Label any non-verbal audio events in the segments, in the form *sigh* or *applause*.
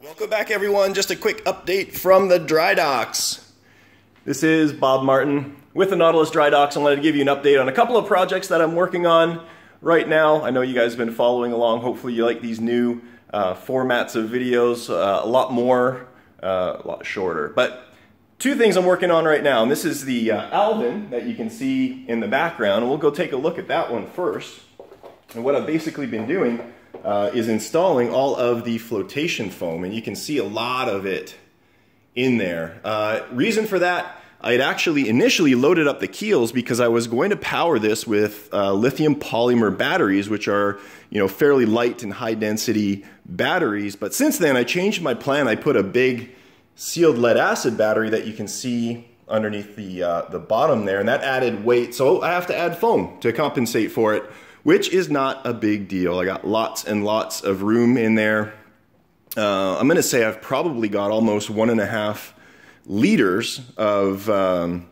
Welcome back everyone, just a quick update from the dry docks. This is Bob Martin with the Nautilus Dry Docks. I wanted to give you an update on a couple of projects that I'm working on right now. I know you guys have been following along. Hopefully you like these new uh, formats of videos, uh, a lot more, uh, a lot shorter. But two things I'm working on right now, and this is the uh, Alvin that you can see in the background, and we'll go take a look at that one first. And what I've basically been doing uh, is installing all of the flotation foam, and you can see a lot of it in there. Uh, reason for that, I had actually initially loaded up the keels because I was going to power this with uh, lithium polymer batteries, which are you know fairly light and high density batteries. But since then, I changed my plan. I put a big sealed lead acid battery that you can see underneath the uh, the bottom there, and that added weight. So I have to add foam to compensate for it which is not a big deal. I got lots and lots of room in there. Uh, I'm going to say I've probably got almost one and a half liters of um,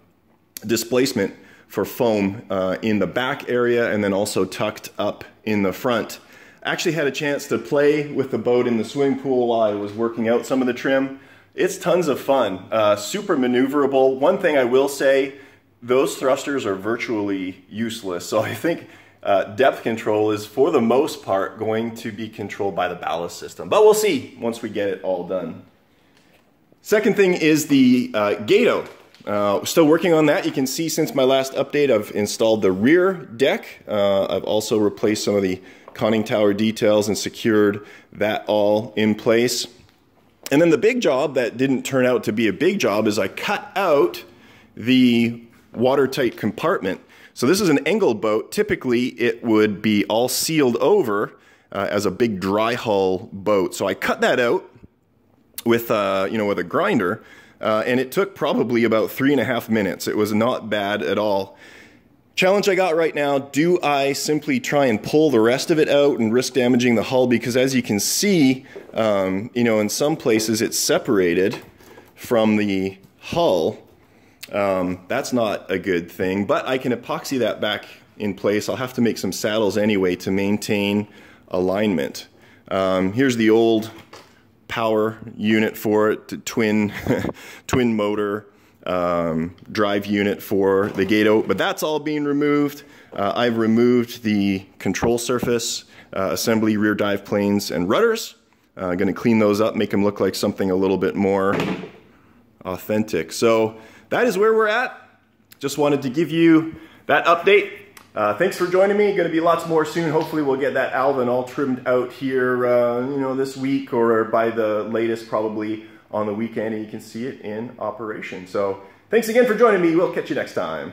displacement for foam uh, in the back area and then also tucked up in the front. Actually had a chance to play with the boat in the swimming pool while I was working out some of the trim. It's tons of fun, uh, super maneuverable. One thing I will say, those thrusters are virtually useless. So I think uh, depth control is for the most part going to be controlled by the ballast system. But we'll see once we get it all done. Second thing is the uh, Gato. Uh, still working on that. You can see since my last update I've installed the rear deck. Uh, I've also replaced some of the conning tower details and secured that all in place. And then the big job that didn't turn out to be a big job is I cut out the watertight compartment so this is an Engel boat. Typically, it would be all sealed over uh, as a big dry hull boat. So I cut that out with, uh, you know, with a grinder, uh, and it took probably about three and a half minutes. It was not bad at all. Challenge I got right now, do I simply try and pull the rest of it out and risk damaging the hull? Because as you can see, um, you know, in some places it's separated from the hull um, that's not a good thing, but I can epoxy that back in place. I'll have to make some saddles anyway to maintain alignment. Um, here's the old power unit for it, twin, *laughs* twin motor um, drive unit for the Gato, but that's all being removed. Uh, I've removed the control surface, uh, assembly, rear dive planes, and rudders. Uh, going to clean those up, make them look like something a little bit more authentic. So that is where we're at. Just wanted to give you that update. Uh, thanks for joining me. Going to be lots more soon. Hopefully we'll get that Alvin all trimmed out here, uh, you know, this week or by the latest probably on the weekend and you can see it in operation. So thanks again for joining me. We'll catch you next time.